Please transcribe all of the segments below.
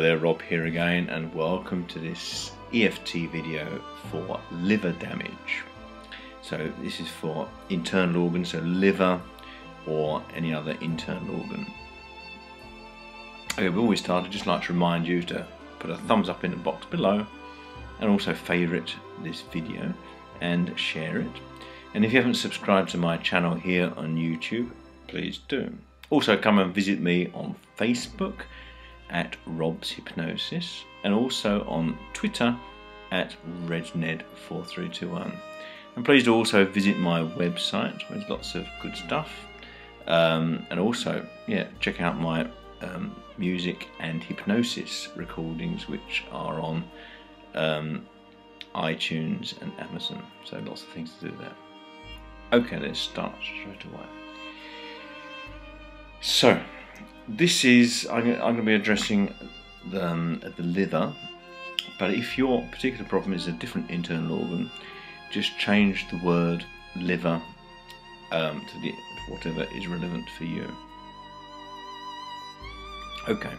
There, Rob here again, and welcome to this EFT video for liver damage. So, this is for internal organs, so liver or any other internal organ. Okay, before we start, I'd just like to remind you to put a thumbs up in the box below and also favourite this video and share it. And if you haven't subscribed to my channel here on YouTube, please do. Also, come and visit me on Facebook at Rob's Hypnosis and also on Twitter at RedNed4321. And please do also visit my website, there's lots of good stuff. Um, and also, yeah, check out my um, music and hypnosis recordings, which are on um, iTunes and Amazon. So lots of things to do there. Okay, let's start straight away. So, this is I'm, I'm going to be addressing the, um, the liver, but if your particular problem is a different internal organ, just change the word liver um, to the whatever is relevant for you. Okay,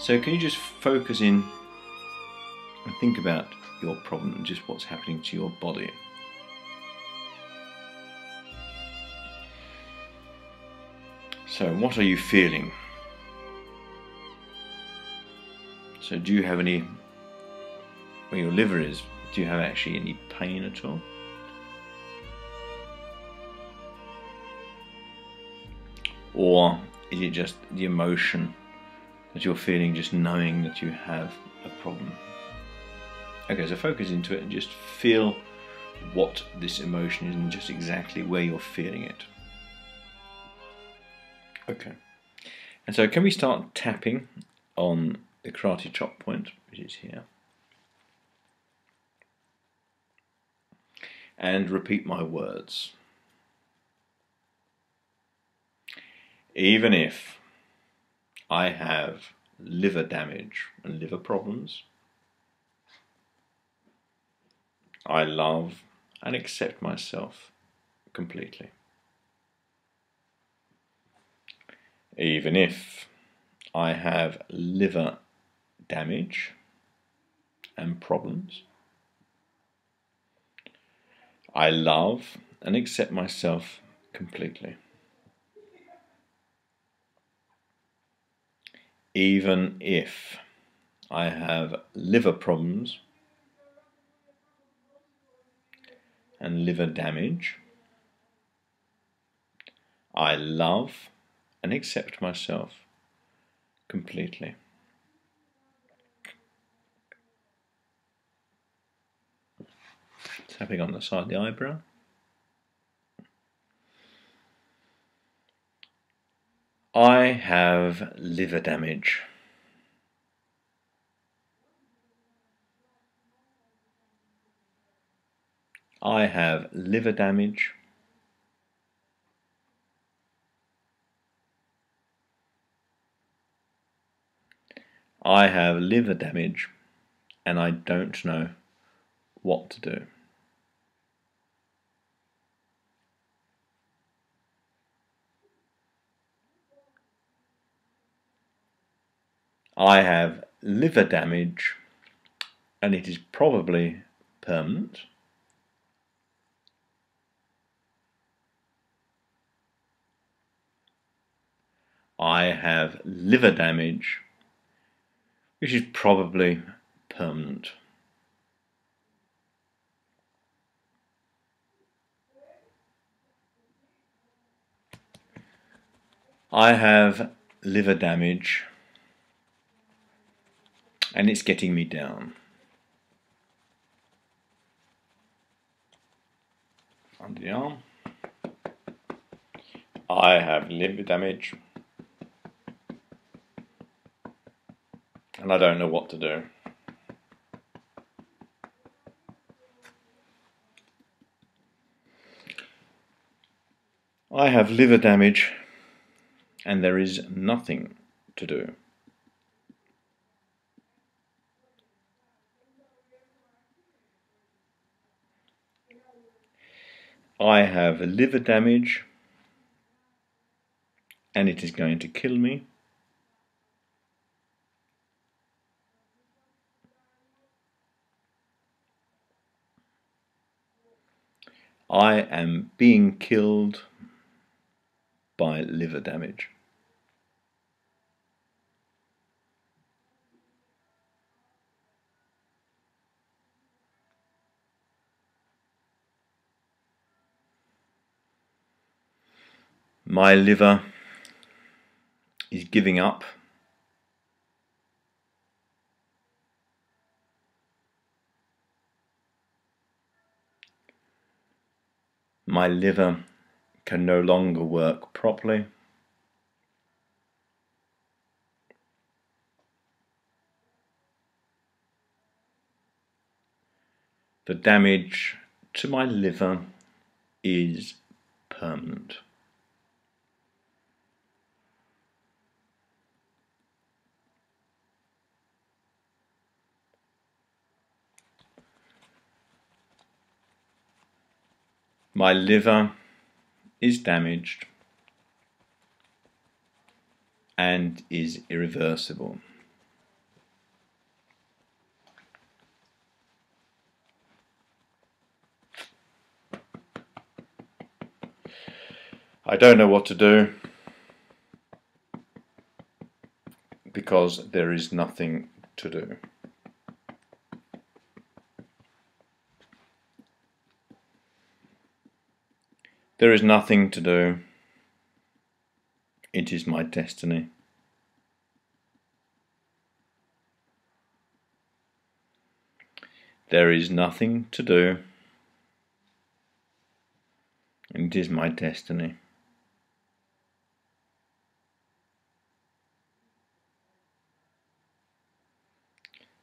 so can you just focus in and think about your problem and just what's happening to your body? So, what are you feeling? So, do you have any, where your liver is, do you have actually any pain at all? Or is it just the emotion that you're feeling, just knowing that you have a problem? Okay, so focus into it and just feel what this emotion is and just exactly where you're feeling it. Okay. And so can we start tapping on the karate chop point, which is here. And repeat my words. Even if I have liver damage and liver problems, I love and accept myself completely. Even if I have liver damage and problems. I love and accept myself completely. Even if I have liver problems and liver damage, I love and accept myself completely. Tapping on the side of the eyebrow. I have liver damage. I have liver damage. I have liver damage and I don't know what to do. I have liver damage and it is probably permanent. I have liver damage which is probably permanent. I have liver damage and it's getting me down. Under the arm. I have liver damage and I don't know what to do. I have liver damage and there is nothing to do. I have liver damage and it is going to kill me. I am being killed by liver damage. My liver is giving up. My liver can no longer work properly. The damage to my liver is permanent. My liver is damaged and is irreversible. I don't know what to do because there is nothing to do. There is nothing to do. It is my destiny. There is nothing to do. It is my destiny.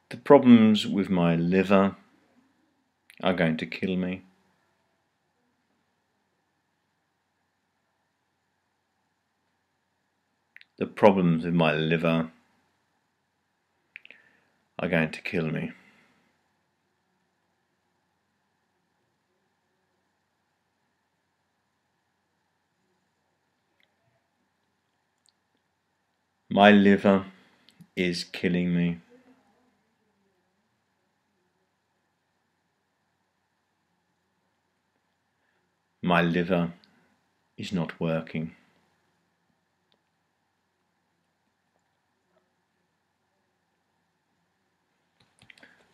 The problems with my liver are going to kill me. The problems with my liver are going to kill me. My liver is killing me. My liver is not working.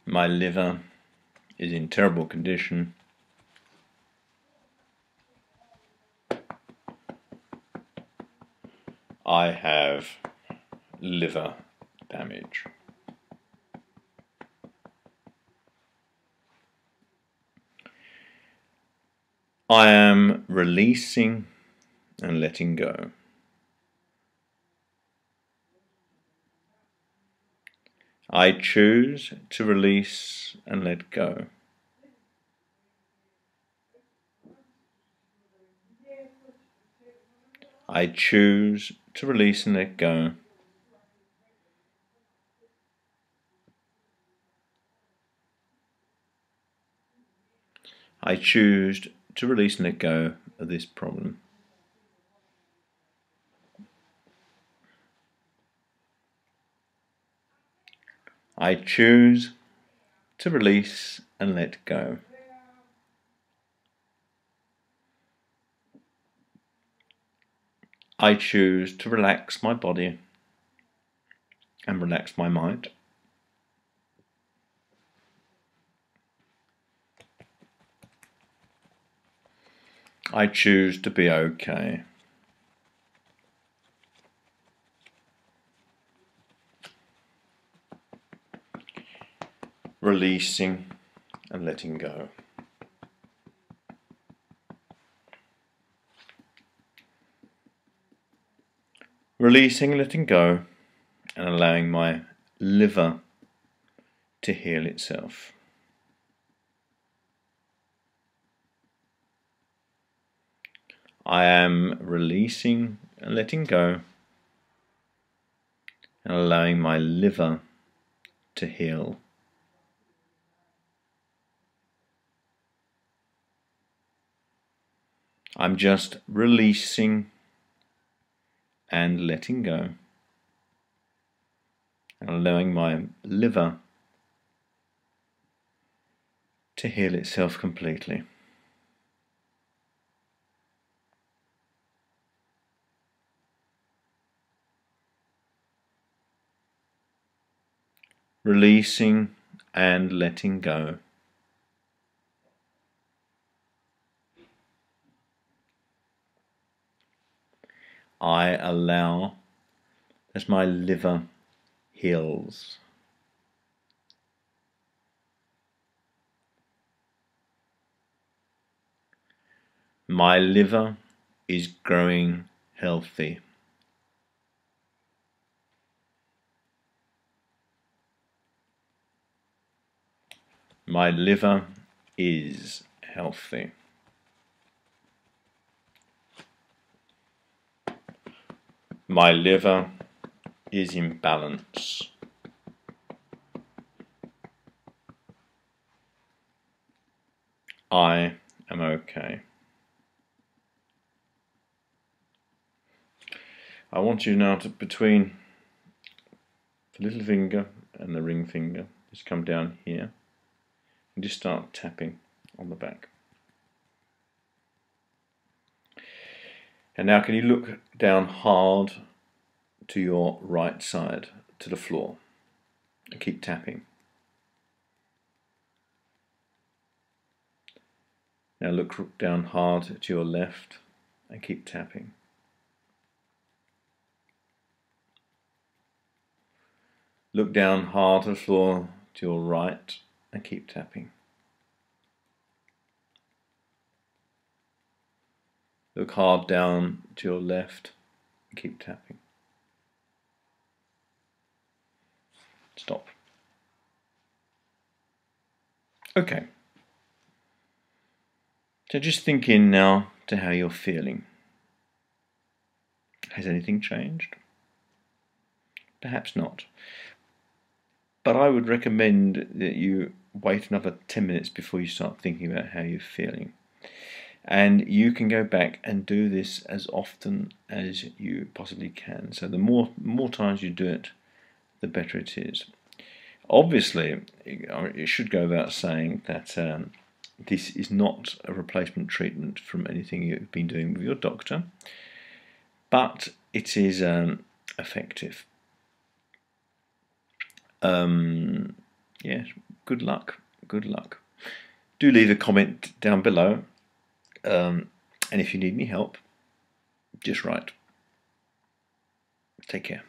My liver is in terrible condition. I have liver damage. I am releasing and letting go. I choose to release and let go. I choose to release and let go. I choose to release and let go of this problem. I choose to release and let go. I choose to relax my body and relax my mind. I choose to be okay. Releasing and letting go. Releasing, letting go, and allowing my liver to heal itself. I am releasing and letting go and allowing my liver to heal I'm just releasing and letting go and allowing my liver to heal itself completely. Releasing and letting go. I allow as my liver heals. My liver is growing healthy. My liver is healthy. My liver is in balance. I am okay. I want you now to, between the little finger and the ring finger, just come down here and just start tapping on the back. And now can you look down hard to your right side, to the floor, and keep tapping. Now look down hard to your left and keep tapping. Look down hard to the floor to your right and keep tapping. Look hard down to your left and keep tapping. Stop. Okay. So just think in now to how you're feeling. Has anything changed? Perhaps not. But I would recommend that you wait another 10 minutes before you start thinking about how you're feeling. And you can go back and do this as often as you possibly can. So the more more times you do it, the better it is. Obviously, it should go without saying that um, this is not a replacement treatment from anything you've been doing with your doctor, but it is um, effective. Um, yeah, good luck. Good luck. Do leave a comment down below. Um, and if you need any help, just write. Take care.